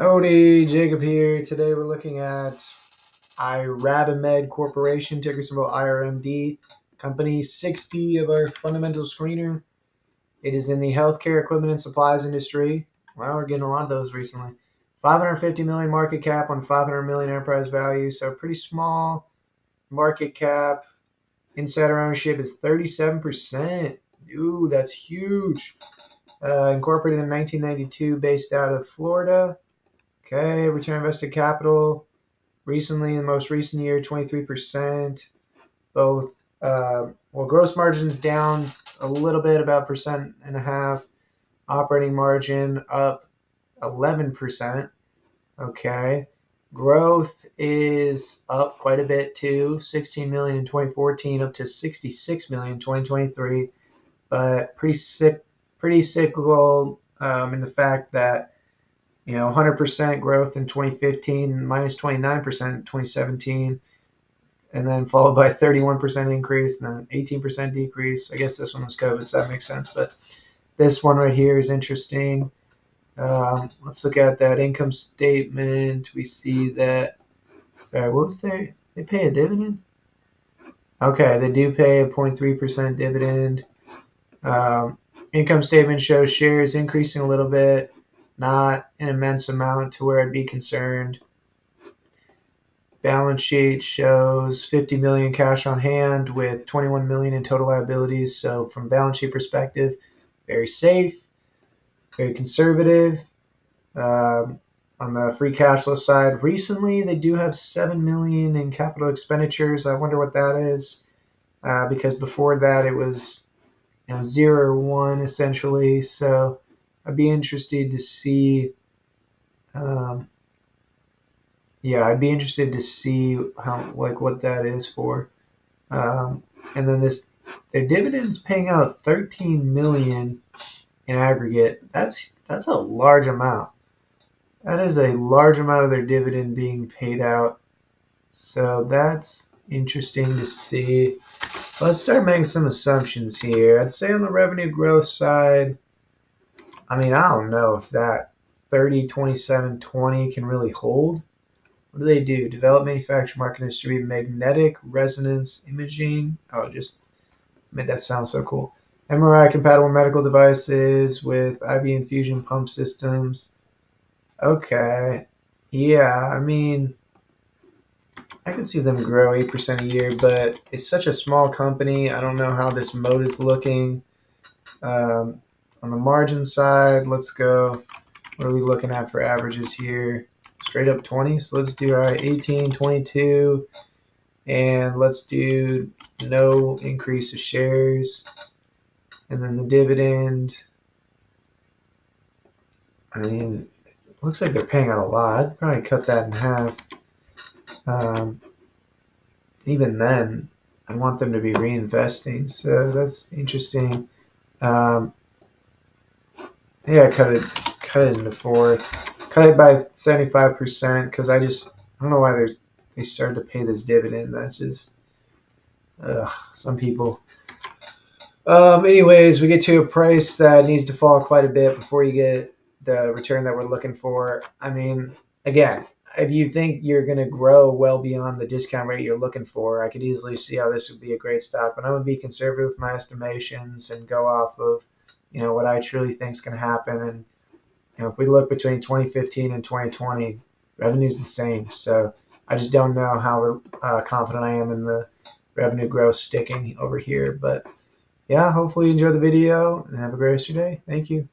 Howdy, Jacob here. Today we're looking at IRadimed Corporation, ticker symbol IRMD, company 60 of our fundamental screener. It is in the healthcare equipment and supplies industry. Wow, we're getting a lot of those recently. 550 million market cap on 500 million enterprise value, so pretty small market cap. Insider ownership is 37%. Ooh, that's huge. Uh, incorporated in 1992, based out of Florida. Okay, return invested capital recently in the most recent year, 23%. Both, uh, well, gross margins down a little bit, about percent and a half. Operating margin up 11%. Okay. Growth is up quite a bit too, 16 million in 2014 up to 66 million in 2023, but pretty sick, pretty cyclical um, in the fact that you know 100% growth in 2015, minus 29% in 2017, and then followed by 31% increase and then 18% decrease. I guess this one was COVID, so that makes sense. But this one right here is interesting. Um, let's look at that income statement. We see that. Sorry, what was there? They pay a dividend. Okay, they do pay a 0.3% dividend. Um, income statement shows shares increasing a little bit, not an immense amount to where I'd be concerned. Balance sheet shows 50 million cash on hand with 21 million in total liabilities. So, from balance sheet perspective, very safe very conservative. Um, on the free cash flow side, recently they do have seven million in capital expenditures. I wonder what that is, uh, because before that it was you know zero or one essentially. So I'd be interested to see. Um, yeah, I'd be interested to see how like what that is for. Um, and then this their dividends paying out 13 million in aggregate, that's that's a large amount. That is a large amount of their dividend being paid out. So that's interesting to see. Let's start making some assumptions here. I'd say on the revenue growth side, I mean, I don't know if that 30, 27, 20 can really hold. What do they do? Develop, manufacture, market, distribute magnetic resonance imaging. Oh, just made that sound so cool. MRI compatible medical devices with IV infusion pump systems. Okay. Yeah, I mean, I can see them grow 8% a year, but it's such a small company. I don't know how this mode is looking. Um, on the margin side, let's go. What are we looking at for averages here? Straight up 20. So let's do our 18, 22, and let's do no increase of shares and then the dividend. I mean, looks like they're paying out a lot. Probably cut that in half. Um, even then, I want them to be reinvesting, so that's interesting. Um, yeah, cut it, cut it into fourth, cut it by seventy five percent because I just I don't know why they they started to pay this dividend. That's just, ugh, some people um, anyways, we get to a price that needs to fall quite a bit before you get the return that we're looking for. I mean, again, if you think you're going to grow well beyond the discount rate you're looking for, I could easily see how this would be a great stock. But I'm going to be conservative with my estimations and go off of, you know, what I truly think is going to happen. And you know, if we look between 2015 and 2020, revenue's the same. So I just don't know how uh, confident I am in the revenue growth sticking over here, but yeah, hopefully you enjoyed the video and have a great rest of your day. Thank you.